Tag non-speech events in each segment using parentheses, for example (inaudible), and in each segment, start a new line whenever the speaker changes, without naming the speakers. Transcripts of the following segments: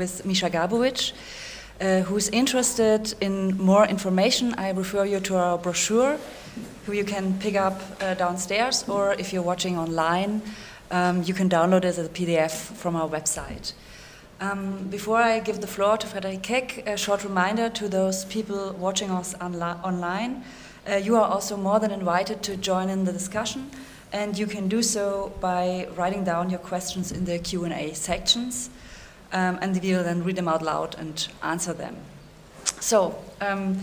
with Misha Gabowitsch. Uh, who is interested in more information, I refer you to our brochure, who you can pick up uh, downstairs, or if you're watching online, um, you can download it as a PDF from our website. Um, before I give the floor to Frédéric Keck, a short reminder to those people watching us online. Uh, you are also more than invited to join in the discussion, and you can do so by writing down your questions in the Q&A sections, um, and we will then read them out loud and answer them. So, um,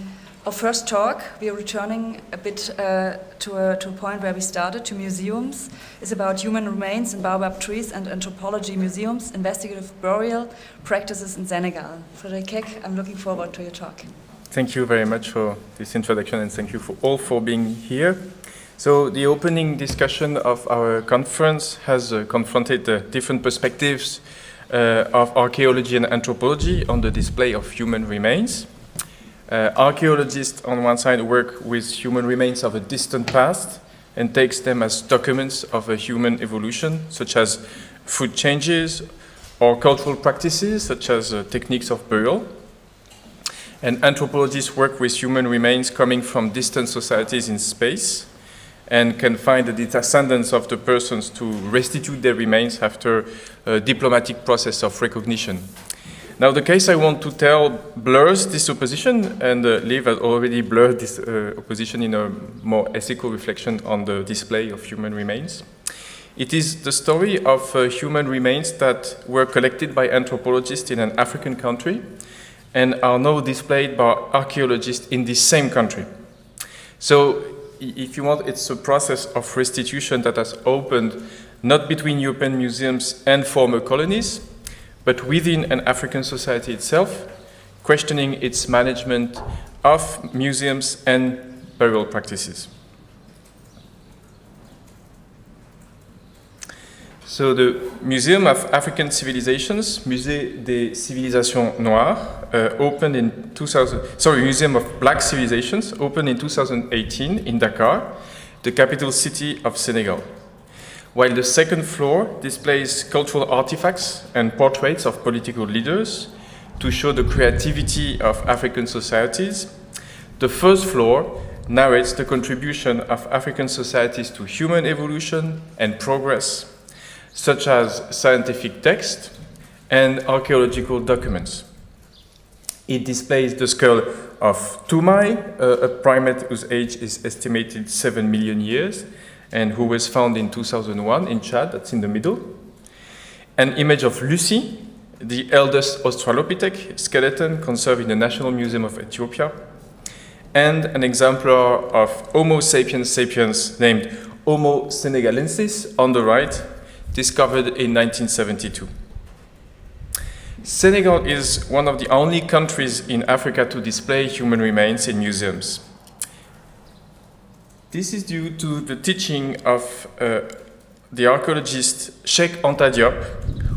our first talk, we are returning a bit uh, to, a, to a point where we started, to museums. is about human remains in baobab trees and anthropology museums, investigative burial practices in Senegal. Frédéric Keck, I'm looking forward to your talk.
Thank you very much for this introduction and thank you for all for being here. So the opening discussion of our conference has uh, confronted uh, different perspectives of archaeology and anthropology on the display of human remains. Uh, archaeologists on one side work with human remains of a distant past and takes them as documents of a human evolution, such as food changes or cultural practices, such as uh, techniques of burial. And anthropologists work with human remains coming from distant societies in space and can find the descendants of the persons to restitute their remains after a diplomatic process of recognition. Now, the case I want to tell blurs this opposition, and uh, Liv has already blurred this uh, opposition in a more ethical reflection on the display of human remains. It is the story of uh, human remains that were collected by anthropologists in an African country and are now displayed by archaeologists in this same country. So, if you want, it's a process of restitution that has opened not between European museums and former colonies, but within an African society itself, questioning its management of museums and burial practices. So the Museum of African Civilizations, Musée des Civilisations Noires, uh, opened in 2000, sorry, Museum of Black Civilizations, opened in 2018 in Dakar, the capital city of Senegal while the second floor displays cultural artifacts and portraits of political leaders to show the creativity of African societies. The first floor narrates the contribution of African societies to human evolution and progress, such as scientific texts and archaeological documents. It displays the skull of Toumai, uh, a primate whose age is estimated 7 million years, and who was found in 2001 in Chad, that's in the middle. An image of Lucy, the eldest Australopithec skeleton conserved in the National Museum of Ethiopia, and an exemplar of Homo sapiens sapiens named Homo senegalensis on the right, discovered in 1972. Senegal is one of the only countries in Africa to display human remains in museums. This is due to the teaching of uh, the archaeologist Cheikh Anta Diop,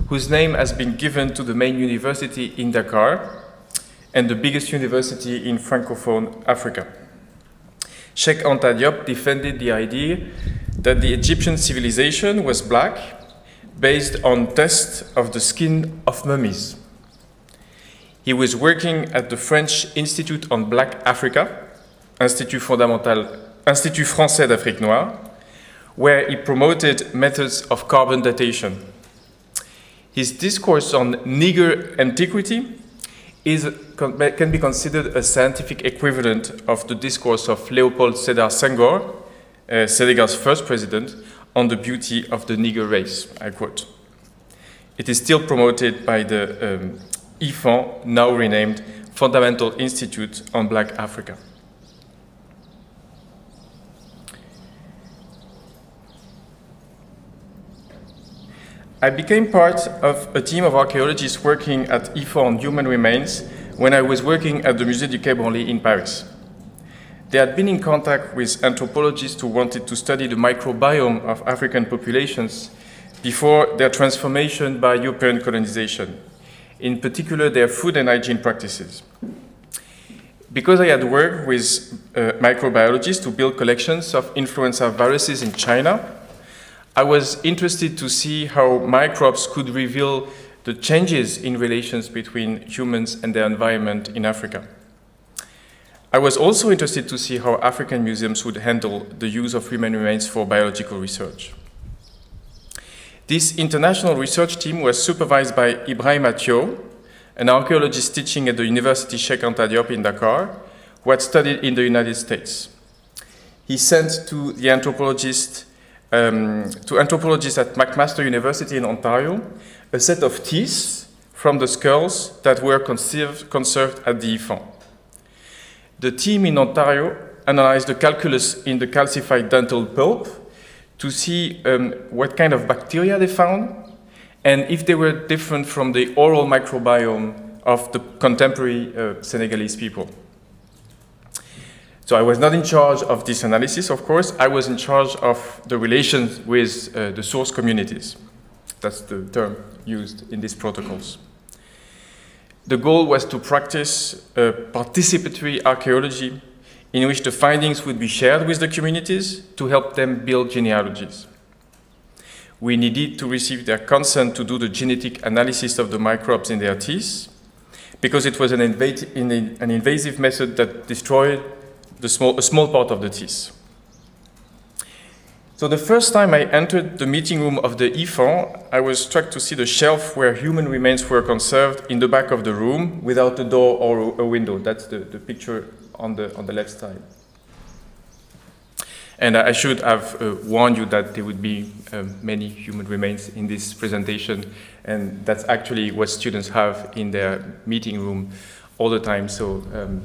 whose name has been given to the main university in Dakar and the biggest university in Francophone Africa. Cheikh Anta Diop defended the idea that the Egyptian civilization was black based on tests of the skin of mummies. He was working at the French Institute on Black Africa, Institut Institut Français d'Afrique Noire, where he promoted methods of carbon datation. His discourse on Niger antiquity is, can be considered a scientific equivalent of the discourse of Leopold Sedar Senghor, uh, Senegal's first president, on the beauty of the Niger race, I quote. It is still promoted by the um, IFAN, now renamed Fundamental Institute on Black Africa. I became part of a team of archaeologists working at IFAN on human remains when I was working at the Musée du Quai Branly in Paris. They had been in contact with anthropologists who wanted to study the microbiome of African populations before their transformation by European colonization, in particular their food and hygiene practices. because I had worked with uh, microbiologists to build collections of influenza viruses in China, I was interested to see how microbes could reveal the changes in relations between humans and their environment in Africa. I was also interested to see how African museums would handle the use of human remains for biological research. This international research team was supervised by Ibrahima Thiaw, an archaeologist teaching at the University Cheikh Anta Diop in Dakar, who had studied in the United States. He sent to the anthropologist, um, to anthropologists at McMaster University in Ontario, a set of teeth from the skulls that were conserved, conserved at the IFAN. The team in Ontario analyzed the calculus in the calcified dental pulp to see um, what kind of bacteria they found and if they were different from the oral microbiome of the contemporary uh, Senegalese people. So I was not in charge of this analysis, of course. I was in charge of the relations with uh, the source communities. That's the term used in these protocols. The goal was to practice uh, participatory archaeology in which the findings would be shared with the communities to help them build genealogies we needed to receive their consent to do the genetic analysis of the microbes in their teeth because it was an, an invasive method that destroyed small, a small part of the teeth. So the first time I entered the meeting room of the IFAN, I was struck to see the shelf where human remains were conserved in the back of the room without a door or a window. That's the, the picture on the, on the left side. And I should have uh, warned you that there would be um, many human remains in this presentation, and that's actually what students have in their meeting room all the time. So, um,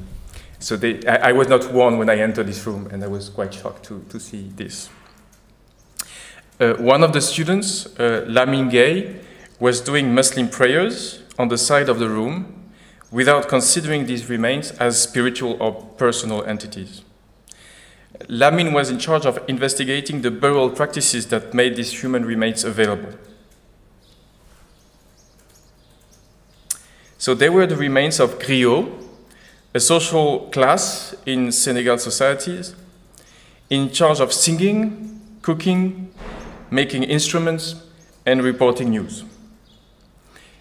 so they, I, I, was not warned when I entered this room, and I was quite shocked to, to see this. Uh, one of the students, uh, Lamine Gueye, was doing Muslim prayers on the side of the room without considering these remains as spiritual or personal entities. Lamine was in charge of investigating the burial practices that made these human remains available. So they were the remains of Griot, a social class in Senegal societies, in charge of singing, cooking, making instruments, and reporting news.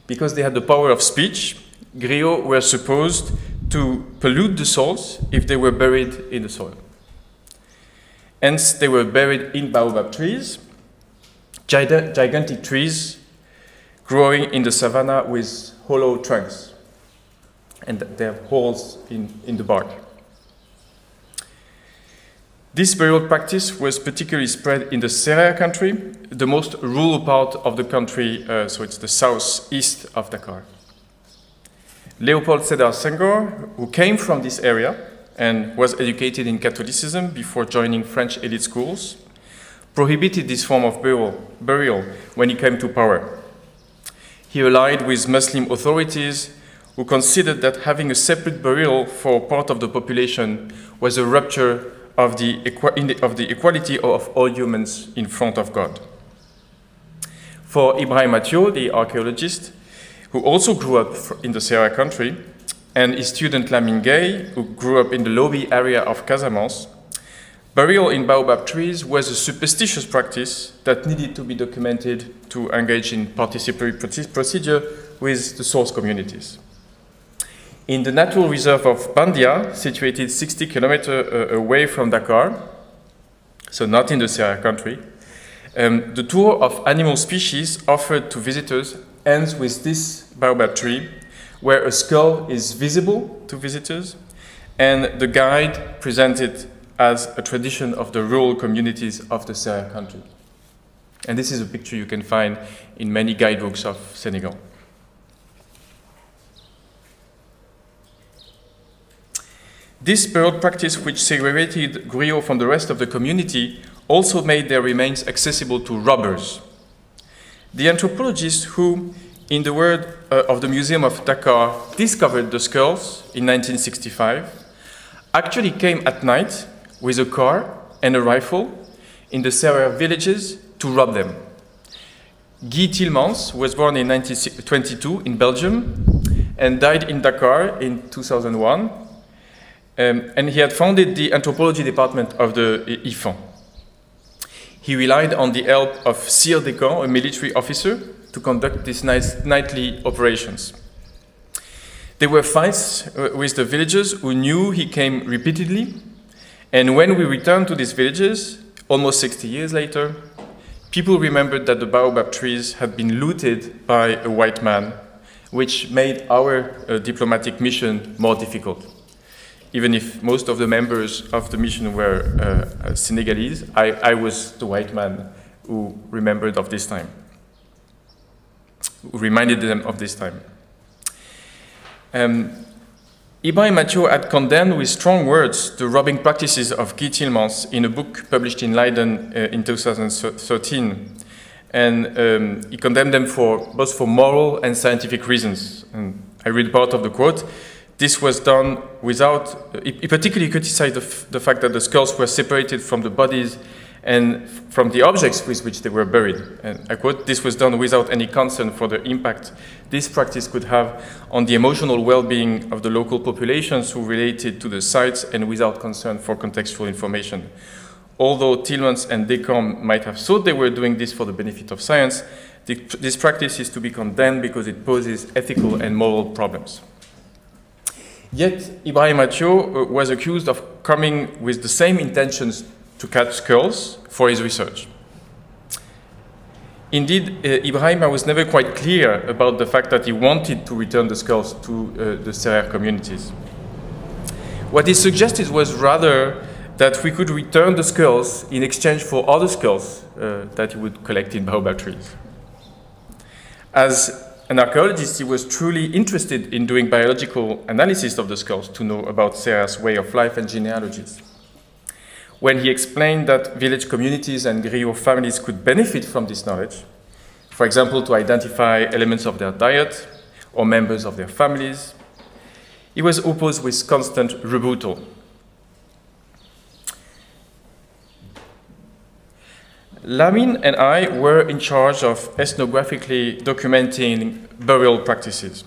Because they had the power of speech, griots were supposed to pollute the soils if they were buried in the soil. Hence, they were buried in baobab trees, gigantic trees growing in the savanna with hollow trunks. And they have holes in, in the bark. This burial practice was particularly spread in the Serer country, the most rural part of the country, uh, so it's the southeast of Dakar. Leopold Sedar Senghor, who came from this area, and was educated in Catholicism before joining French elite schools, prohibited this form of burial, burial when he came to power. He allied with Muslim authorities who considered that having a separate burial for part of the population was a rupture of the, of the equality of all humans in front of God. For Ibrahim Thiaw, the archaeologist, who also grew up in the Serer country, and his student Lamine Gueye, who grew up in the Lobi area of Casamance, burial in baobab trees was a superstitious practice that needed to be documented to engage in participatory procedure with the source communities. In the natural reserve of Bandia, situated 60 kilometers uh, away from Dakar, so not in the Serer country, um, the tour of animal species offered to visitors ends with this baobab tree where a skull is visible to visitors, and the guide presented as a tradition of the rural communities of the Serer country. And this is a picture you can find in many guidebooks of Senegal. This burial practice, which segregated griot from the rest of the community, also made their remains accessible to robbers. The anthropologists who, in the word uh, of the Museum of Dakar, discovered the skulls in 1965, actually came at night with a car and a rifle in the Serer villages to rob them. Guy Tillmans was born in 1922 in Belgium and died in Dakar in 2001. Um, and he had founded the anthropology department of the IFAN. He relied on the help of Cyr Descamps, a military officer, to conduct these nightly operations. There were fights uh, with the villagers who knew he came repeatedly, and when we returned to these villages, almost 60 years later, people remembered that the baobab trees had been looted by a white man, which made our uh, diplomatic mission more difficult. Even if most of the members of the mission were uh, Senegalese, I, I was the white man who remembered of this time, who reminded them of this time. Um, Ibrahima Thiaw had condemned with strong words the robbing practices of Guy Tillmans in a book published in Leiden uh, in 2013. And um, he condemned them for both for moral and scientific reasons. And I read part of the quote. This was done without, he, particularly criticized the, the fact that the skulls were separated from the bodies and from the objects with which they were buried. And I quote, this was done without any concern for the impact this practice could have on the emotional well-being of the local populations who related to the sites and without concern for contextual information. Although Tillmans and Descamps might have thought they were doing this for the benefit of science, this practice is to be condemned because it poses ethical and moral problems. Yet, Ibrahima Thiaw uh, was accused of coming with the same intentions to cut skulls for his research. Indeed, uh, Ibrahim was never quite clear about the fact that he wanted to return the skulls to uh, the Serer communities. What he suggested was rather that we could return the skulls in exchange for other skulls uh, that he would collect in baobab trees. As an archaeologist, he was truly interested in doing biological analysis of the skulls to know about Serer's way of life and genealogies when he explained that village communities and griot families could benefit from this knowledge, for example, to identify elements of their diet or members of their families, he was opposed with constant rebuttal. Lamine and I were in charge of ethnographically documenting burial practices.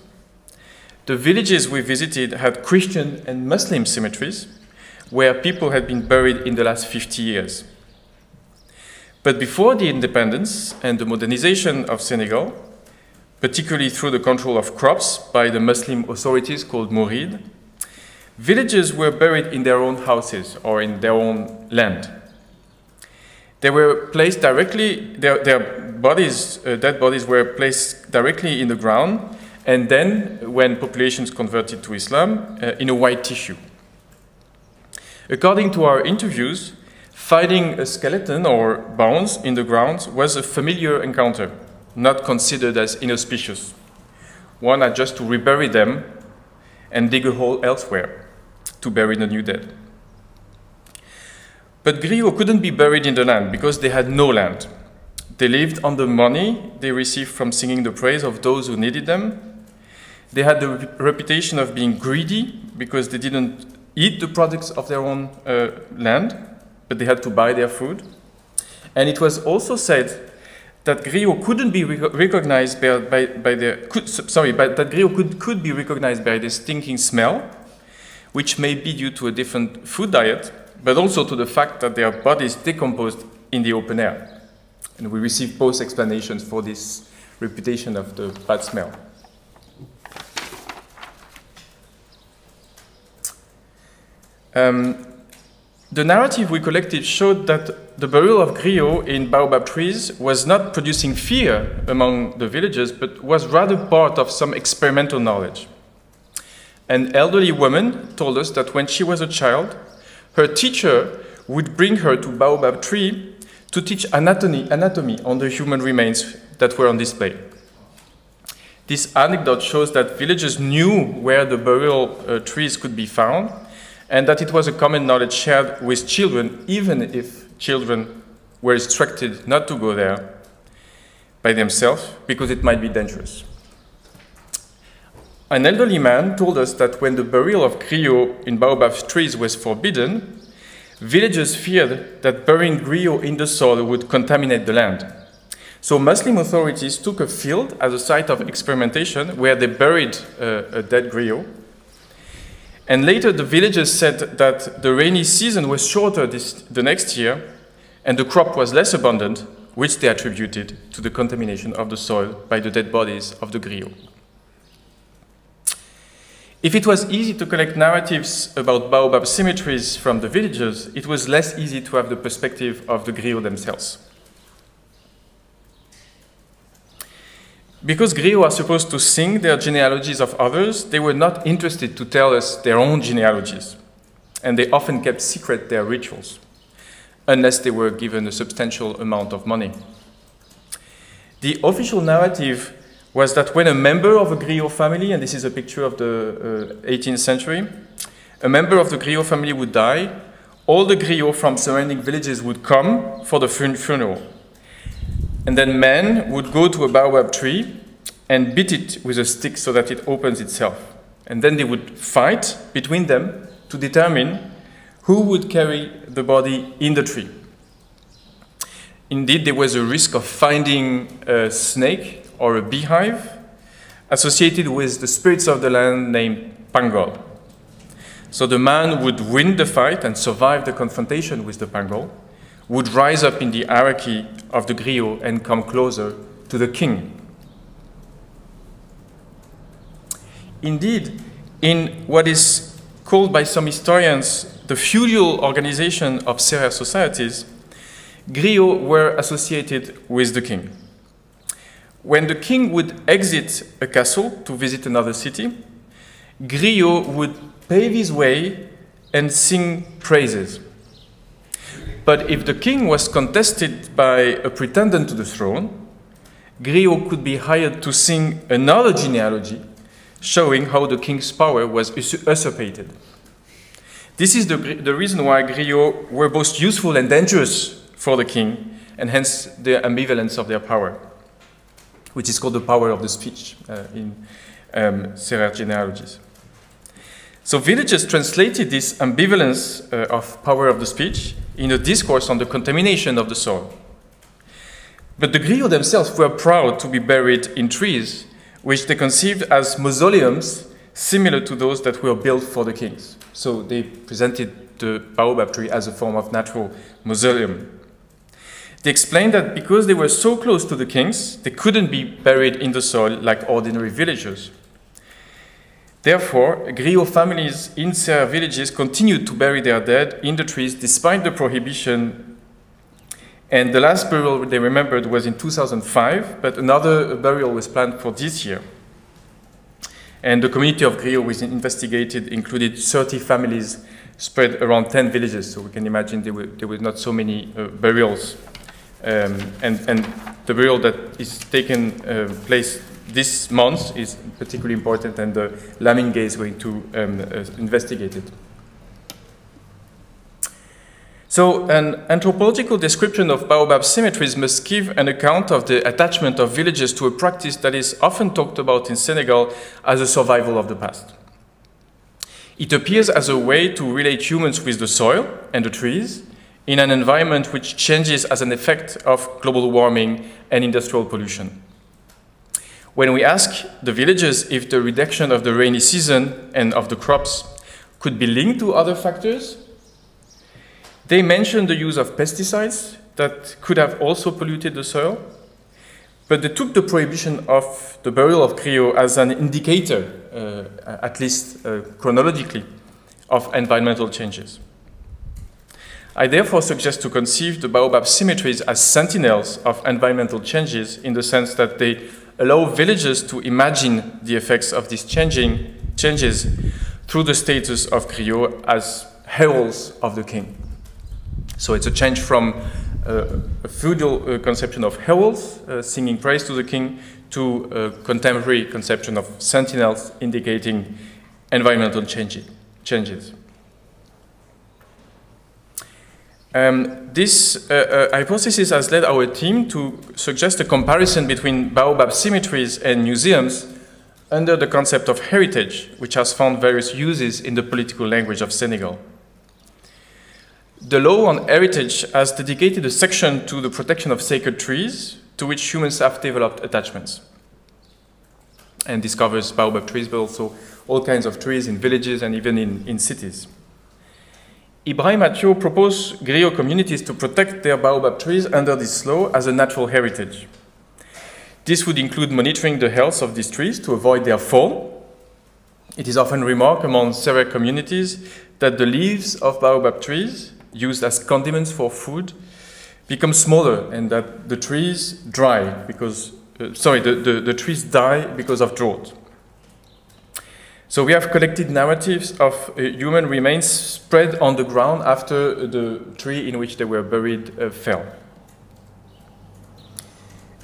The villages we visited had Christian and Muslim cemeteries, where people had been buried in the last 50 years. But before the independence and the modernization of Senegal, particularly through the control of crops by the Muslim authorities called Mourides, villagers were buried in their own houses or in their own land. They were placed directly, their, their bodies, uh, dead bodies were placed directly in the ground, and then, when populations converted to Islam, uh, in a white tissue. According to our interviews, finding a skeleton or bones in the ground was a familiar encounter, not considered as inauspicious. One had just to rebury them and dig a hole elsewhere to bury the new dead. But griots couldn't be buried in the land because they had no land. They lived on the money they received from singing the praise of those who needed them. They had the reputation of being greedy because they didn't eat the products of their own uh, land, but they had to buy their food. And it was also said that griot couldn't be recognized by, by, by the could, sorry, but that griot could, could be recognized by the stinking smell, which may be due to a different food diet, but also to the fact that their bodies decomposed in the open air. And we received both explanations for this reputation of the bad smell. Um, the narrative we collected showed that the burial of griot in baobab trees was not producing fear among the villagers, but was rather part of some experimental knowledge. An elderly woman told us that when she was a child, her teacher would bring her to baobab tree to teach anatomy, anatomy on the human remains that were on display. This anecdote shows that villagers knew where the burial uh, trees could be found and that it was a common knowledge shared with children, even if children were instructed not to go there by themselves because it might be dangerous. An elderly man told us that when the burial of griot in baobab trees was forbidden, villagers feared that burying griot in the soil would contaminate the land. So Muslim authorities took a field as a site of experimentation where they buried uh, a dead griot And later, the villagers said that the rainy season was shorter this, the next year, and the crop was less abundant, which they attributed to the contamination of the soil by the dead bodies of the griots. If it was easy to collect narratives about baobab symmetries from the villagers, it was less easy to have the perspective of the griots themselves. Because griots are supposed to sing their genealogies of others, they were not interested to tell us their own genealogies, and they often kept secret their rituals, unless they were given a substantial amount of money. The official narrative was that when a member of a griot family, and this is a picture of the uh, 18th century, a member of the griot family would die, all the griots from surrounding villages would come for the fun funeral. And then men would go to a baobab tree and beat it with a stick so that it opens itself. And then they would fight between them to determine who would carry the body in the tree. Indeed, there was a risk of finding a snake or a beehive associated with the spirits of the land named Pangol. So the man would win the fight and survive the confrontation with the Pangol, would rise up in the hierarchy of the griot and come closer to the king. Indeed, in what is called by some historians the feudal organization of Serer societies, griots were associated with the king. When the king would exit a castle to visit another city, griot would pave his way and sing praises. But if the king was contested by a pretendant to the throne, griot could be hired to sing another genealogy showing how the king's power was usurpated. This is the, the reason why griots were both useful and dangerous for the king, and hence the ambivalence of their power which is called the power of the speech uh, in um, Serer genealogies. So villagers translated this ambivalence uh, of power of the speech in a discourse on the contamination of the soil. But the griots themselves were proud to be buried in trees, which they conceived as mausoleums similar to those that were built for the kings. So they presented the baobab tree as a form of natural mausoleum. They explained that because they were so close to the kings, they couldn't be buried in the soil like ordinary villagers. Therefore, griot families in their villages continued to bury their dead in the trees despite the prohibition. And the last burial they remembered was in 2005, but another burial was planned for this year. And the community of griot was investigated included 30 families spread around 10 villages, so we can imagine there were, there were not so many uh, burials um, and, and the burial that is taking uh, place this month is particularly important, and the Lamingue is going to um, uh, investigate it. So, an anthropological description of baobab cemeteries must give an account of the attachment of villages to a practice that is often talked about in Senegal as a survival of the past. It appears as a way to relate humans with the soil and the trees, in an environment which changes as an effect of global warming and industrial pollution. When we ask the villagers if the reduction of the rainy season and of the crops could be linked to other factors, they mention the use of pesticides that could have also polluted the soil, but they took the prohibition of the burial of griot as an indicator, uh, at least uh, chronologically, of environmental changes. I therefore suggest to conceive the baobab symmetries as sentinels of environmental changes in the sense that they allow villagers to imagine the effects of these changing changes through the status of griot as heralds of the king. So it's a change from uh, a feudal uh, conception of heralds uh, singing praise to the king to a contemporary conception of sentinels indicating environmental changes. Um, this uh, uh, hypothesis has led our team to suggest a comparison between baobab cemeteries and museums under the concept of heritage, which has found various uses in the political language of Senegal. The law on heritage has dedicated a section to the protection of sacred trees to which humans have developed attachments. And this covers baobab trees, but also all kinds of trees in villages and even in, in cities. Ibrahima Thiaw proposed griot communities to protect their baobab trees under this law as a natural heritage. This would include monitoring the health of these trees to avoid their fall. It is often remarked among several communities that the leaves of baobab trees, used as condiments for food, become smaller and that the trees dry because, uh, sorry, the, the, the trees die because of drought. So we have collected narratives of uh, human remains spread on the ground after the tree in which they were buried uh, fell.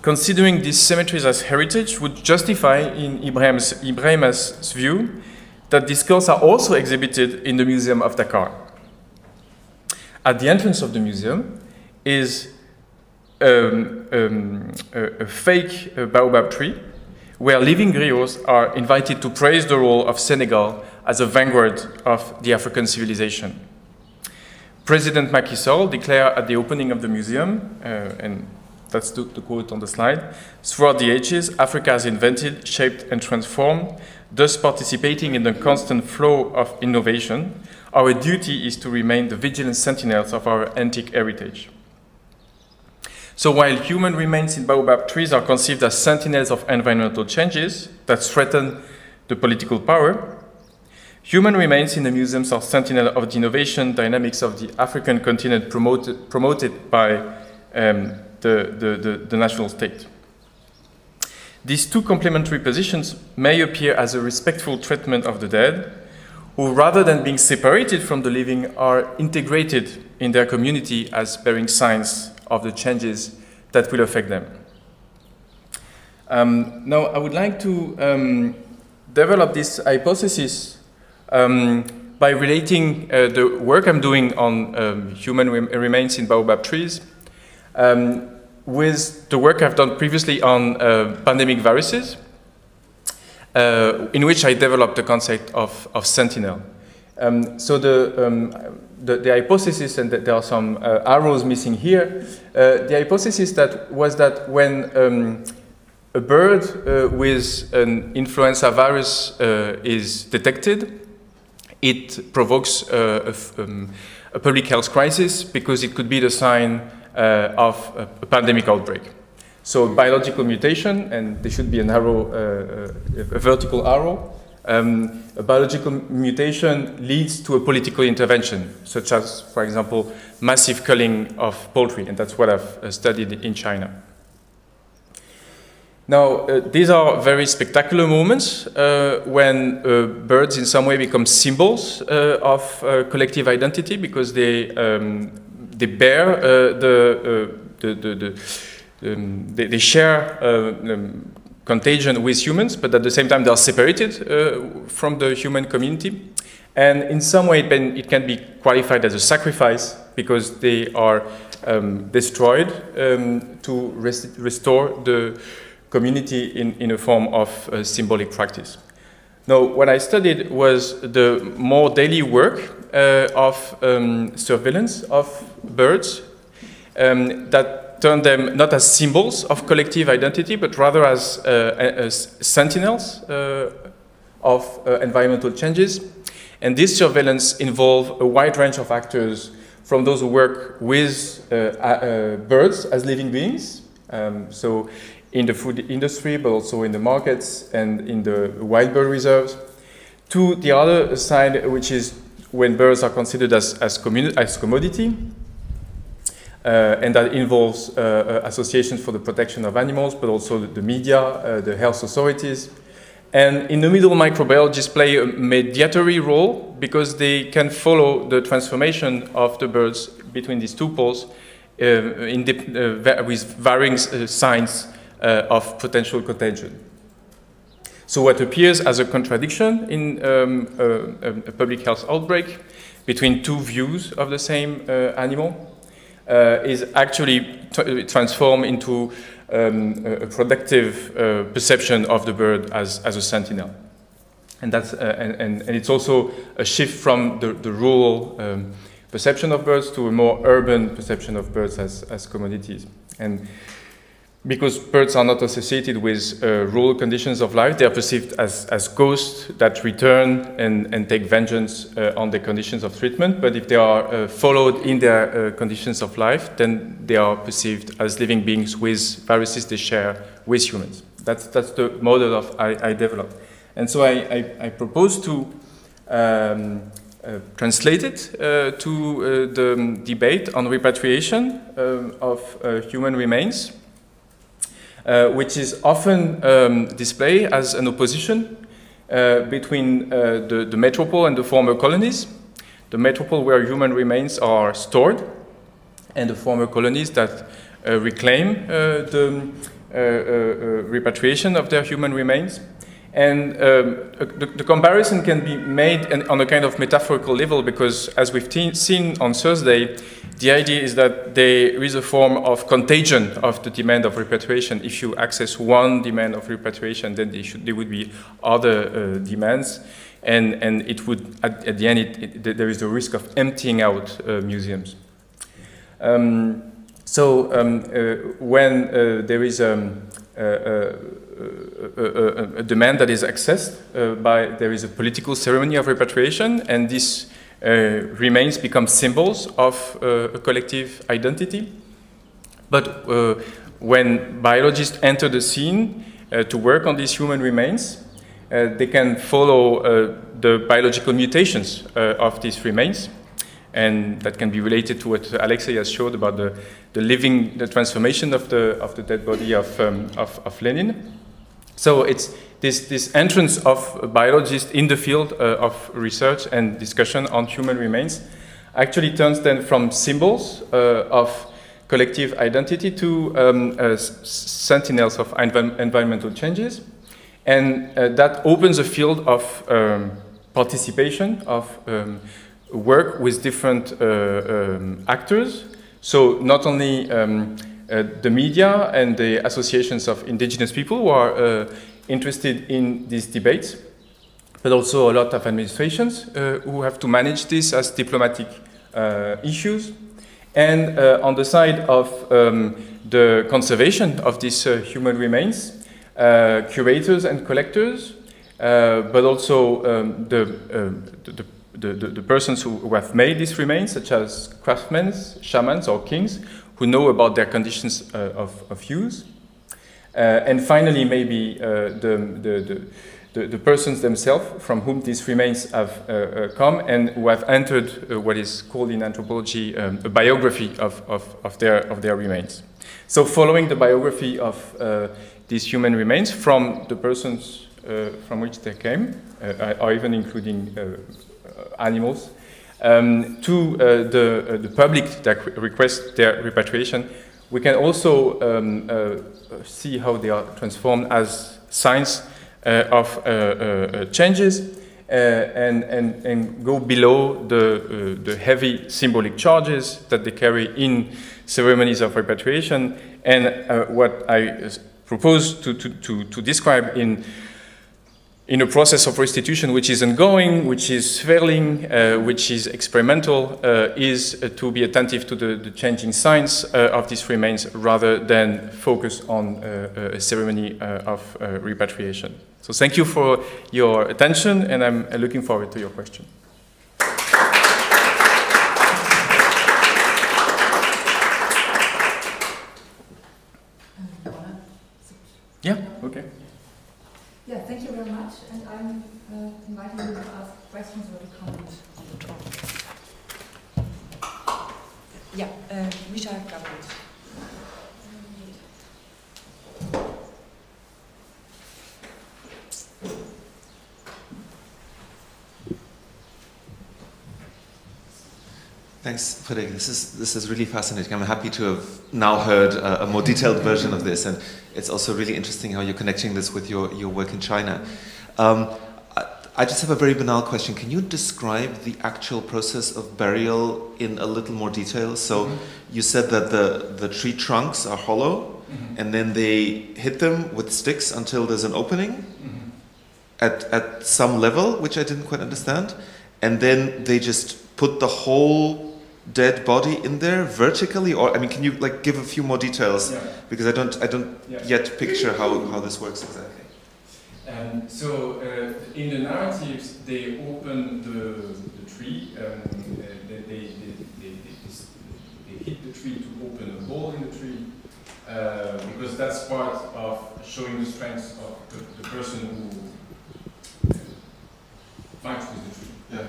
Considering these cemeteries as heritage would justify, in Ibrahim's, Ibrahim's view, that these skulls are also exhibited in the Museum of Dakar. At the entrance of the museum is um, um, a, a, fake uh, baobab tree where living griots are invited to praise the role of Senegal as a vanguard of the African civilization. President Macky Sall declared at the opening of the museum, uh, and that's the, the, quote on the slide, throughout the ages, Africa has invented, shaped, and transformed, thus participating in the constant flow of innovation. Our duty is to remain the vigilant sentinels of our antique heritage. So while human remains in baobab trees are conceived as sentinels of environmental changes that threaten the political power, human remains in the museums are sentinels of the innovation dynamics of the African continent promoted, promoted by um, the, the, the, the national state. These two complementary positions may appear as a respectful treatment of the dead, who rather than being separated from the living are integrated in their community as bearing signs of the changes that will affect them. Um, now, I would like to um, develop this hypothesis um, by relating uh, the work I'm doing on um, human rem remains in baobab trees um, with the work I've done previously on uh, pandemic viruses, uh, in which I developed the concept of, of sentinel. Um, so the, the, the, hypothesis, and there are some uh, arrows missing here, uh, the hypothesis that was that when um, a bird uh, with an influenza virus uh, is detected, it provokes uh, a, um, a, public health crisis because it could be the sign uh, of a, a pandemic outbreak. So biological mutation, and there should be an arrow, a vertical arrow, um, a biological mutation leads to a political intervention, such as, for example, massive culling of poultry, and that's what I've uh, studied in China. Now, uh, these are very spectacular moments uh, when uh, birds in some way become symbols uh, of uh, collective identity because they, um, they bear the, the, the, the um, they, they, share um, contagion with humans, but at the same time they are separated uh, from the human community. And in some way, it can be qualified as a sacrifice because they are um, destroyed um, to rest restore the community in, in a form of uh, symbolic practice. Now, what I studied was the more daily work uh, of um, surveillance of birds um, that turn them not as symbols of collective identity, but rather as, uh, as sentinels uh, of uh, environmental changes. And this surveillance involves a wide range of actors from those who work with uh, uh, birds as living beings, um, so in the food industry, but also in the markets and in the wild bird reserves, to the other side, which is when birds are considered as, as, as commodity, uh, and that involves uh, uh, associations for the protection of animals, but also the, the media, the health authorities. And in the middle, microbiologists play a mediatory role because they can follow the transformation of the birds between these two poles uh, uh, with varying uh, signs of potential contagion. So what appears as a contradiction in um, a, public health outbreak between two views of the same animal uh, is actually transformed into um, a productive uh, perception of the bird as, as a sentinel. And, that's, uh, and, and, and, it's also a shift from the, the rural um, perception of birds to a more urban perception of birds as, as commodities. And because birds are not associated with uh, rural conditions of life, they are perceived as, as ghosts that return and, and take vengeance uh, on the conditions of treatment. But if they are uh, followed in their uh, conditions of life, then they are perceived as living beings with viruses they share with humans. That's, that's the model of I, I developed. And so I, I, I propose to um, uh, translate it uh, to the debate on repatriation of human remains. Uh, which is often um, displayed as an opposition uh, between uh, the, the, metropole and the former colonies. The metropole where human remains are stored, and the former colonies that reclaim the repatriation of their human remains. And um, the, the, comparison can be made on a kind of metaphorical level because, as we've seen on Thursday, the idea is that there is a form of contagion of the demand of repatriation. If you access one demand of repatriation, then there, should, there would be other uh, demands. And, and it would, at, at the end, it, it, there is a risk of emptying out uh, museums. Um, so um, uh, when uh, there is um, a, a, a, demand that is accessed uh, by, there is a political ceremony of repatriation, and this uh, remains become symbols of uh, a collective identity. But uh, when biologists enter the scene to work on these human remains, they can follow the biological mutations of these remains and that can be related to what Alexei has showed about the, the living, the transformation of the, of the dead body of, um, of, of, Lenin. So it's this, this entrance of biologists in the field uh, of research and discussion on human remains actually turns then from symbols uh, of collective identity to um, uh, sentinels of env environmental changes. And uh, that opens a field of um, participation, of um, work with different uh, um, actors. So not only um, uh, the media and the associations of indigenous people who are interested in these debates, but also a lot of administrations uh, who have to manage this as diplomatic uh, issues. And uh, on the side of um, the conservation of these uh, human remains, uh, curators and collectors, uh, but also um, the, the, the, the, the, persons who, who, have made these remains, such as craftsmen, shamans, or kings, who know about their conditions of, of use. Uh, and finally, maybe uh, the, the, the, the, persons themselves from whom these remains have uh, come and who have entered what is called in anthropology um, a biography of, of, of, their, of their remains. So following the biography of these human remains from the persons uh, from which they came, uh, or even including uh, animals, um, to the, the public that request their repatriation, we can also um, uh, see how they are transformed as signs uh, of uh, changes and, and, and go below the, the heavy symbolic charges that they carry in ceremonies of repatriation. And what I propose to, to, to, to describe in in a process of restitution which is ongoing, which is swirling, uh, which is experimental, uh, is uh, to be attentive to the, the changing signs uh, of these remains rather than focus on uh, a ceremony uh, of repatriation. So thank you for your attention and I'm looking forward to your question. Yeah, okay.
Yeah, thank you very much. And I'm uh, inviting you to ask questions or to comment on the. Yeah, uh, Misha Gavrit.
Thanks, Frédéric. This is this is really fascinating. I'm happy to have now heard uh, a more detailed version of this, and it's also really interesting how you're connecting this with your your work in China. Um, I, I just have a very banal question. Can you describe the actual process of burial in a little more detail? So, mm -hmm. you said that the the tree trunks are hollow, mm -hmm. and then they hit them with sticks until there's an opening mm -hmm. at at some level, which I didn't quite understand, and then they just put the whole dead body in there vertically, or I mean, can you like give a few more details
Yeah.
because I don't I don't
Yeah.
yet picture how, how this works exactly.
Um, so uh, in the narratives, they open the, the tree. Um, uh, they, they, they, they, hit the tree to open a hole in the tree uh, because that's part of showing the strength of the, the person who uh, fights with the tree.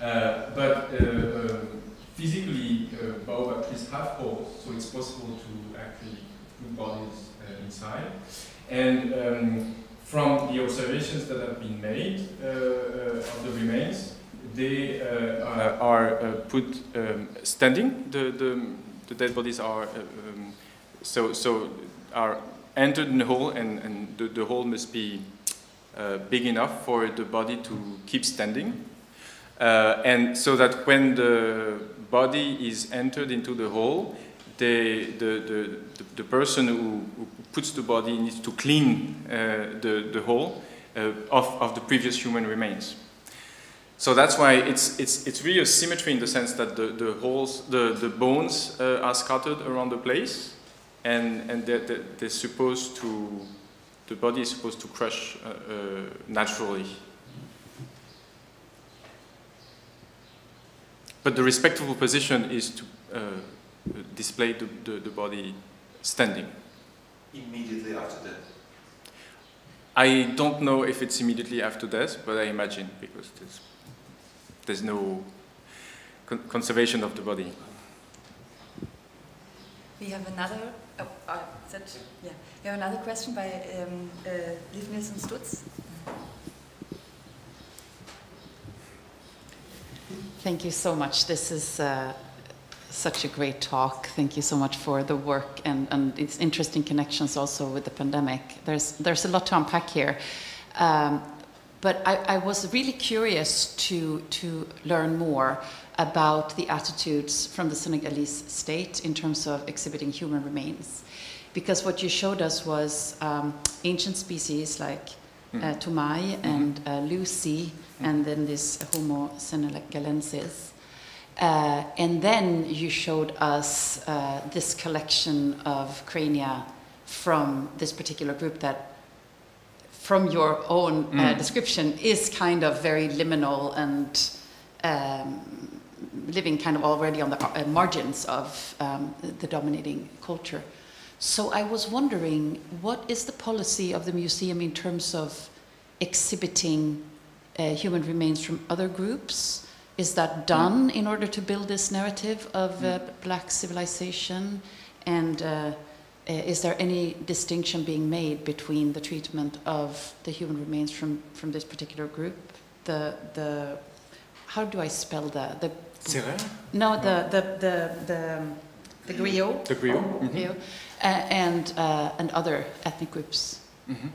Uh, but uh, um, physically, uh, baobab trees have holes, so it's possible to actually put bodies uh, inside. And um, from the observations that have been made uh, uh, of the remains, they uh, are, uh, put um, standing. The, the, the dead bodies are um, so so are entered in the hole, and, and the, the hole must be big enough for the body to keep standing. And so that when the body is entered into the hole, the, the, the, the, person who, who puts the body needs to clean uh, the, the hole uh, of, of the previous human remains. So that's why it's, it's, it's really a symmetry in the sense that the, the holes, the, the bones uh, are scattered around the place, and, and they're, they're, supposed to, the body is supposed to crush uh, naturally. But the respectful position is to uh, display the, the, the body standing.
Immediately after death.
I don't know if it's immediately after death, but I imagine because there's, there's no con conservation of the body.
We have another. Oh, uh, that, yeah. We have another question by um, uh, Liv Nilsson Stutz.
Thank you so much. This is uh, such a great talk. Thank you so much for the work and, and its interesting connections also with the pandemic. There's, there's a lot to unpack here. Um, but I, I was really curious to, to learn more about the attitudes from the Senegalese state in terms of exhibiting human remains. Because what you showed us was um, ancient species like uh, Toumaï and uh, Lucy, and then this Homo senegalensis. Uh, and then you showed us uh, this collection of crania from this particular group that, from your own uh,
Mm.
description, is kind of very liminal and um, living kind of already on the uh, margins of um, the dominating culture. So I was wondering, what is the policy of the museum in terms of exhibiting uh, human remains from other groups? Is that done in order to build this narrative of uh, black civilization? And uh, uh, is there any distinction being made between the treatment of the human remains from, from this particular group? The, the, how do I spell that? The, no, the, the, the, the, um, the griot,
The griot. Mhm.
griot, uh, and, uh, and other ethnic groups.
Mhm.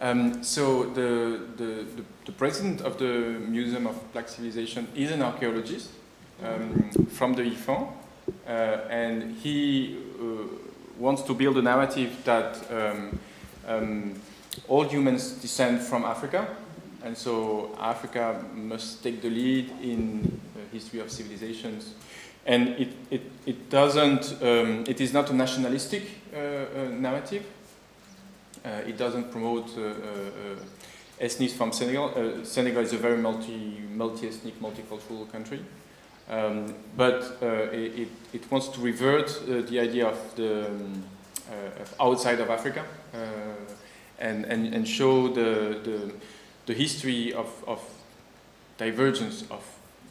Um, so the, the, the, the president of the Museum of Black Civilization is an archaeologist um, from the IFAN, uh, and he uh, wants to build a narrative that um, um, all humans descend from Africa, and so Africa must take the lead in the history of civilizations. And it, it, it doesn't, um, it is not a nationalistic uh, uh, narrative. Uh, it doesn't promote uh, uh, uh, ethnics from Senegal. Senegal is a very multi, multi-ethnic, multicultural country. Um, but it, it- wants to revert the idea of the um, outside of Africa and, and, and show the, the, the history of, of divergence of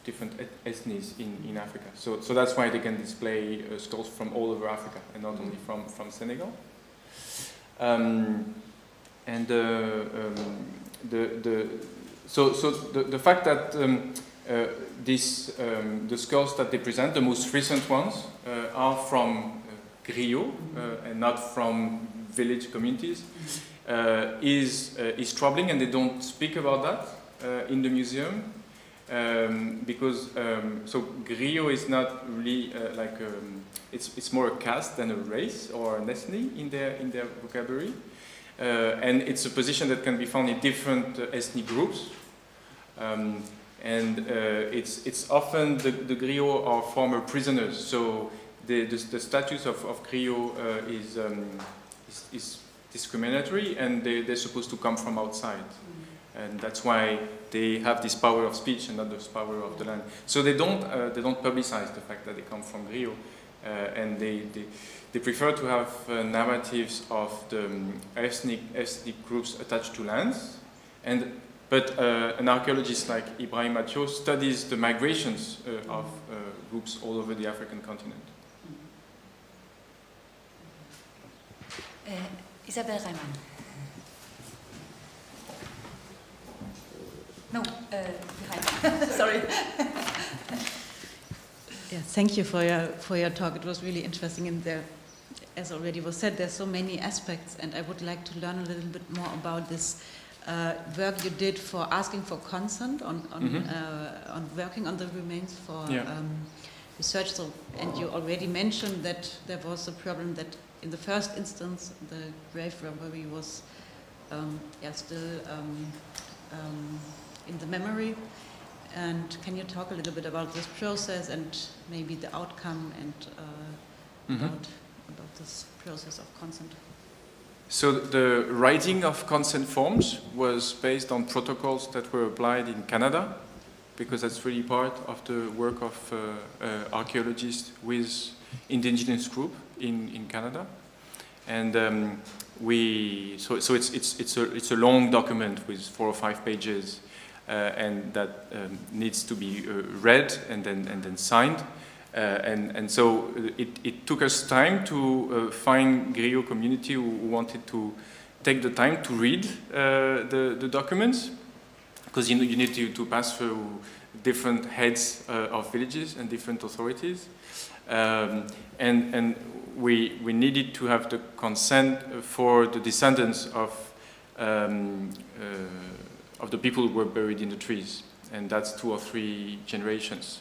different eth- ethnies in, in Africa. So, so that's why they can display uh, skulls from all over Africa and not only from, from Senegal. Um, and uh, um, the, the, so, so the, the fact that um, uh, this, um, the skulls that they present, the most recent ones, uh, are from uh, uh, and not from village communities, uh, is, is troubling, and they don't speak about that in the museum. Um, because um, so griot is not really uh, like um, it's, it's more a caste than a race or an ethnicity in their in their vocabulary, uh, and it's a position that can be found in different uh, ethnic groups. Um, and uh, it's it's often the, the griots are former prisoners, so the the, the status of of griot uh, is, um, is is discriminatory, and they they're supposed to come from outside, and that's why they have this power of speech and not this power of the land. So they don't uh, they don't publicize the fact that they come from griot, uh, and they, they they prefer to have uh, narratives of the um, ethnic ethnic groups attached to lands, and but uh, an archaeologist like Ibrahima Thiaw studies the migrations uh, of uh, groups all over the African continent.
Isabel Reimann. No, uh, behind. (laughs) Sorry.
Yeah, thank you for your for your talk. It was really interesting. And there, as already was said, there's so many aspects, and I would like to learn a little bit more about this uh, work you did for asking for consent on on,
Mhm.
uh, on working on the remains for
Yeah.
um, research. So, and you already mentioned that there was a problem that in the first instance the grave robbery was um, yeah, still um, um, in the memory. And can you talk a little bit about this process and maybe the outcome and uh,
Mhm.
about, about this process of consent?
So the writing of consent forms was based on protocols that were applied in Canada, because that's really part of the work of uh, uh, archaeologists with indigenous group in, in Canada. And um, we, so, so it's, it's, it's, a, it's a long document with four or five pages, and that um, needs to be uh, read and then, and then signed. Uh, and, and so uh, it, it took us time to uh, find griot community who wanted to take the time to read uh, the, the documents because you, you need to, to pass through different heads uh, of villages and different authorities. Um, and and we, we needed to have the consent for the descendants of, um, uh, of the people who were buried in the trees. And that's two or three generations.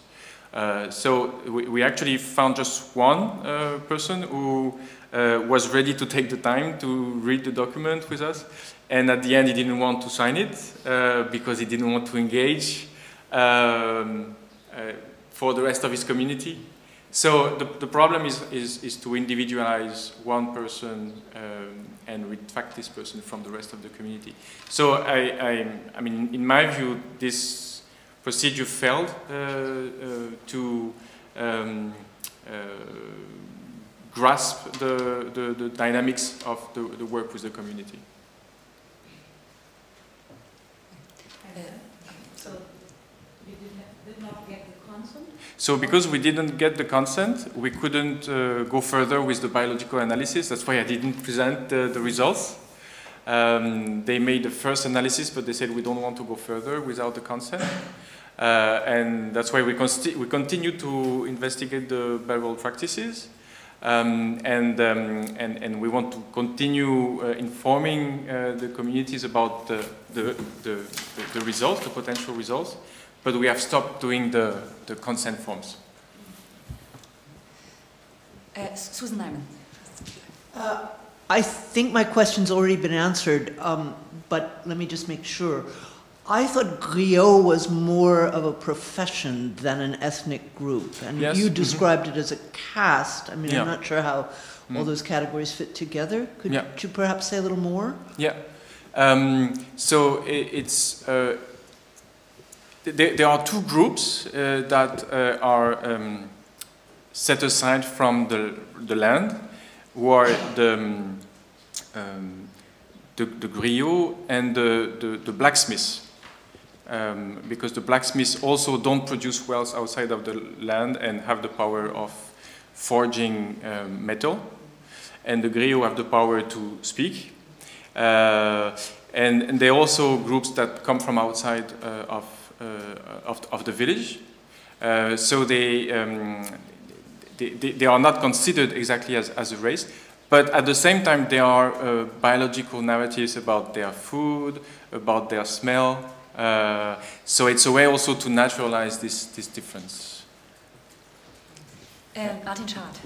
Uh, so we, we actually found just one uh, person who uh, was ready to take the time to read the document with us. And at the end, he didn't want to sign it uh, because he didn't want to engage um, uh, for the rest of his community. So the, the problem is, is, is to individualize one person um, and retract this person from the rest of the community. So I, I, I mean, in my view, this procedure failed uh, uh, to um, uh, grasp the, the, the dynamics of the, the work with the community.
So you did, not consent?
So because we didn't get the consent, we couldn't uh, go further with the biological analysis. That's why I didn't present the, the results. Um, they made the first analysis, but they said we don't want to go further without the consent. Uh, and that's why we, we continue to investigate the burial practices. Um, and, um, and, and we want to continue uh, informing uh, the communities about the, the, the, the, results, the potential results, but we have stopped doing the, the consent forms.
Uh, Susan Neiman.
Uh, I think my question's already been answered, um, but let me just make sure. I thought griot was more of a profession than an ethnic group, and
Yes,
you
mhm.
described it as a caste. I mean,
Yeah.
I'm not sure how all
Mm.
those categories fit together. Could
Yeah.
you perhaps say a little more?
Yeah. Um, so i it's uh, there, there are two groups uh, that uh, are um, set aside from the the land, who are the um, um, the, the griot and the, the, the blacksmiths. Um, because the blacksmiths also don't produce wealth outside of the land and have the power of forging um, metal. And the griot have the power to speak. Uh, and, and they're also groups that come from outside uh, of, of, of, the village. Uh, so they, um, they, they, they, are not considered exactly as, as a race, but at the same time, there are uh, biological narratives about their food, about their smell. Uh, so it's a way also to naturalize this, this difference.
Uh, Martin Schad.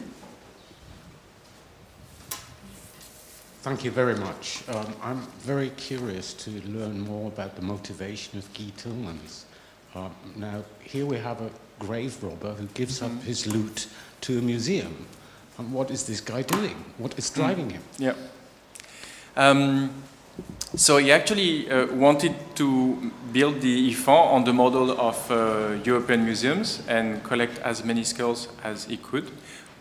Thank you very much. Um, I'm very curious to learn more about the motivation of Guy Tillmans. Uh, now, here we have a grave robber who gives up
Mhm.
his loot to a museum. And what is this guy doing? What is driving him?
Yeah. Um, so he actually uh, wanted to build the IFAN on the model of uh, European museums and collect as many skulls as he could,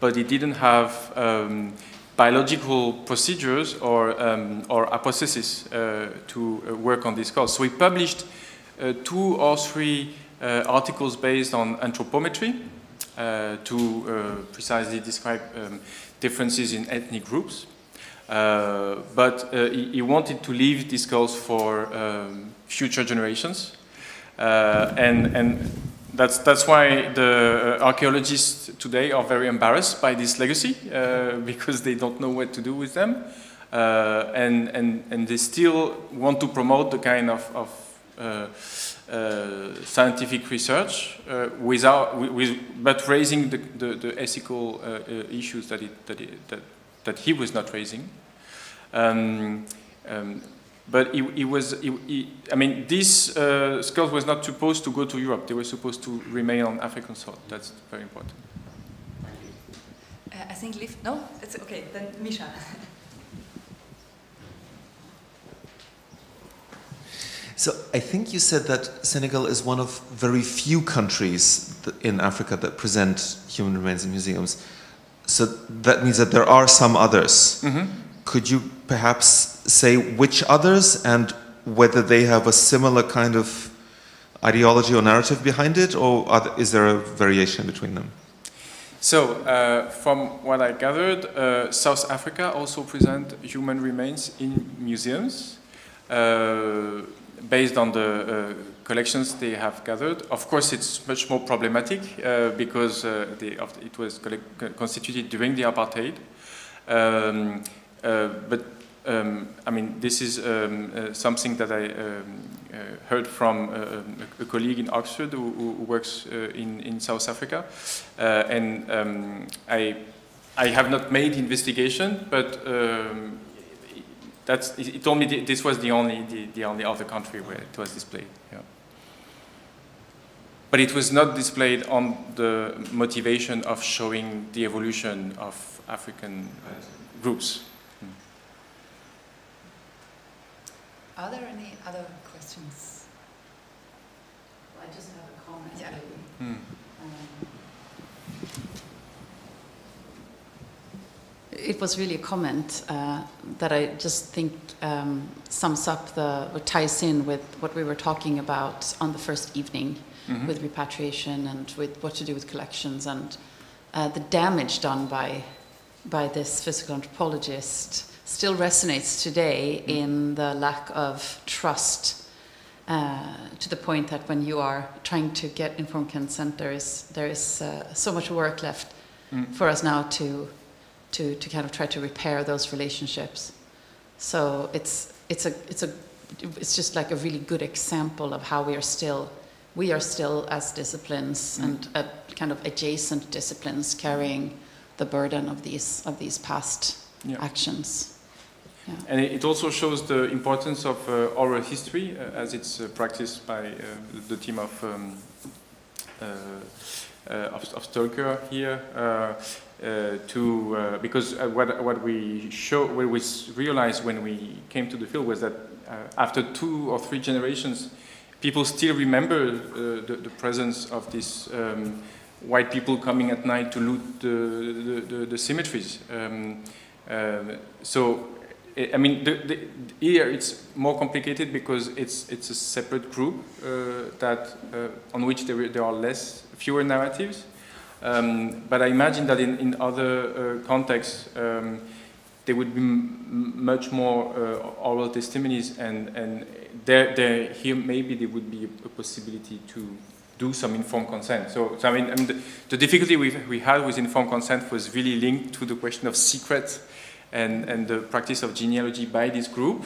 but he didn't have um, biological procedures or, um, or hypotheses uh, to uh, work on these skulls. So he published two or three uh, articles based on anthropometry uh, to uh, precisely describe um, differences in ethnic groups. Uh, but uh, he, he wanted to leave these skulls for um, future generations. Uh, and, and that's, that's why the uh, archaeologists today are very embarrassed by this legacy uh, (laughs) because they don't know what to do with them. Uh, and, and, and they still want to promote the kind of, of uh, uh, scientific research uh, without, with, but raising the, the, the ethical uh, uh, issues that, it, that, it, that, that he was not raising. Um, um, but he, he was, he, he, I mean, these uh, skulls was not supposed to go to Europe. They were supposed to remain on African soil. That's very important.
Uh, I think Liv, no, it's okay, then Misha. (laughs)
So I think you said that Senegal is one of very few countries in Africa that present human remains in museums. So that means that there are some others.
Mhm.
Could you perhaps say which others and whether they have a similar kind of ideology or narrative behind it, or are is there a variation between them?
So, uh, from what I gathered, uh, South Africa also present human remains in museums uh, based on the uh, collections they have gathered. Of course, it's much more problematic uh, because uh, they, it was constituted during the apartheid. Um, but um, I mean, this is um, uh, something that I um, uh, heard from uh, a, colleague in Oxford who, who works in, in South Africa. And um, I, I have not made investigation, but um, that's, he he told me this was the only, the, the only other country where it was displayed. Yeah. But it was not displayed on the motivation of showing the evolution of African uh, groups.
Are there any other questions?
I just have a comment.
Yeah.
Hmm.
It was really a comment uh, that I just think um, sums up the, or ties in with what we were talking about on the first evening
Mhm.
with repatriation and with what to do with collections and uh, the damage done by, by this physical anthropologist still resonates today in the lack of trust uh, to the point that when you are trying to get informed consent, there is, there is uh, so much work left
Mm.
for us now to, to, to kind of try to repair those relationships. So it's, it's, a, it's, a, it's just like a really good example of how we are still, we are still as disciplines
Mm.
and uh, kind of adjacent disciplines carrying the burden of these, of these past
Yeah.
actions. Yeah.
And it also shows the importance of uh, oral history uh, as it's uh, practiced by uh, the team of um, of, of Stolker here. Uh, uh, to uh, because uh, what what we show what we realized when we came to the field was that uh, after two or three generations, people still remember uh, the, the presence of these um, white people coming at night to loot the the, the, the cemeteries. Um, um, so I mean, the, the, here it's more complicated because it's it's a separate group uh, that uh, on which there, there are less fewer narratives. Um, but I imagine that in, in other uh, contexts um, there would be much more uh, oral testimonies, and and there, there here maybe there would be a, possibility to do some informed consent. So, so I mean, I mean the, the difficulty we we had with informed consent was really linked to the question of secret and, and the practice of genealogy by this group.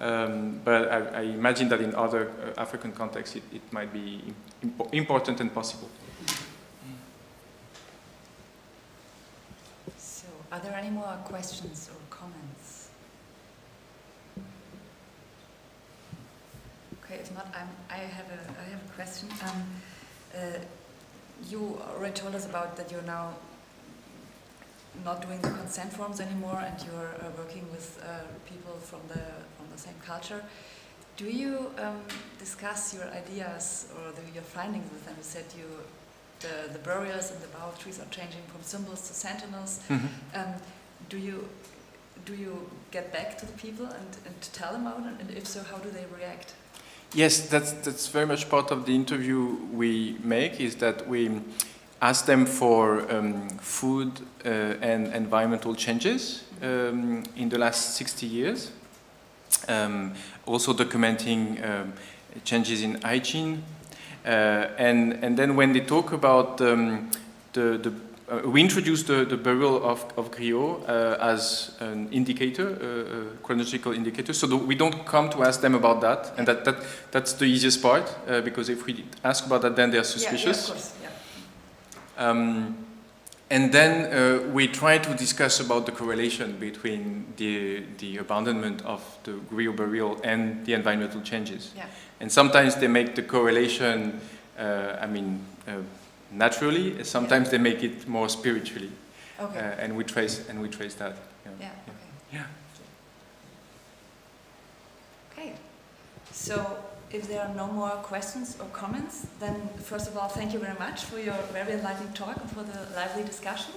Um, but I, I imagine that in other uh, African contexts it, it might be impo- important and possible.
So, are there any more questions or comments? Okay, if not, I'm, I have a I have a question. Um, uh, you already told us about that you're now not doing the consent forms anymore, and you're uh, working with uh, people from the from the same culture. Do you um, discuss your ideas or the, your findings with them? You said you the the burials and the bow trees are changing from symbols to sentinels.
Mhm.
Um, do you do you get back to the people and, and tell them about it? And if so, how do they react?
Yes, that's, that's very much part of the interview we make, is that we ask them for um, food uh, and environmental changes um, in the last 60 years. Um, also documenting um, changes in hygiene. Uh, and, and then when they talk about um, the, the uh, we introduced the, the burial of, of Griot uh, as an indicator, uh, a chronological indicator. So the, we don't come to ask them about that, and that, that that's the easiest part uh, because if we ask about that, then they are suspicious.
Yeah, yeah, of course. Yeah.
Um, and then uh, we try to discuss about the correlation between the, the abandonment of the Griot burial and the environmental changes.
Yeah.
And sometimes they make the correlation, uh, I mean, uh, naturally. Sometimes they make it more spiritually,
Okay.
uh, and we trace and we trace that. Yeah.
yeah.
Yeah.
Okay. Okay. So, if there are no more questions or comments, then first of all, thank you very much for your very enlightening talk and for the lively discussion.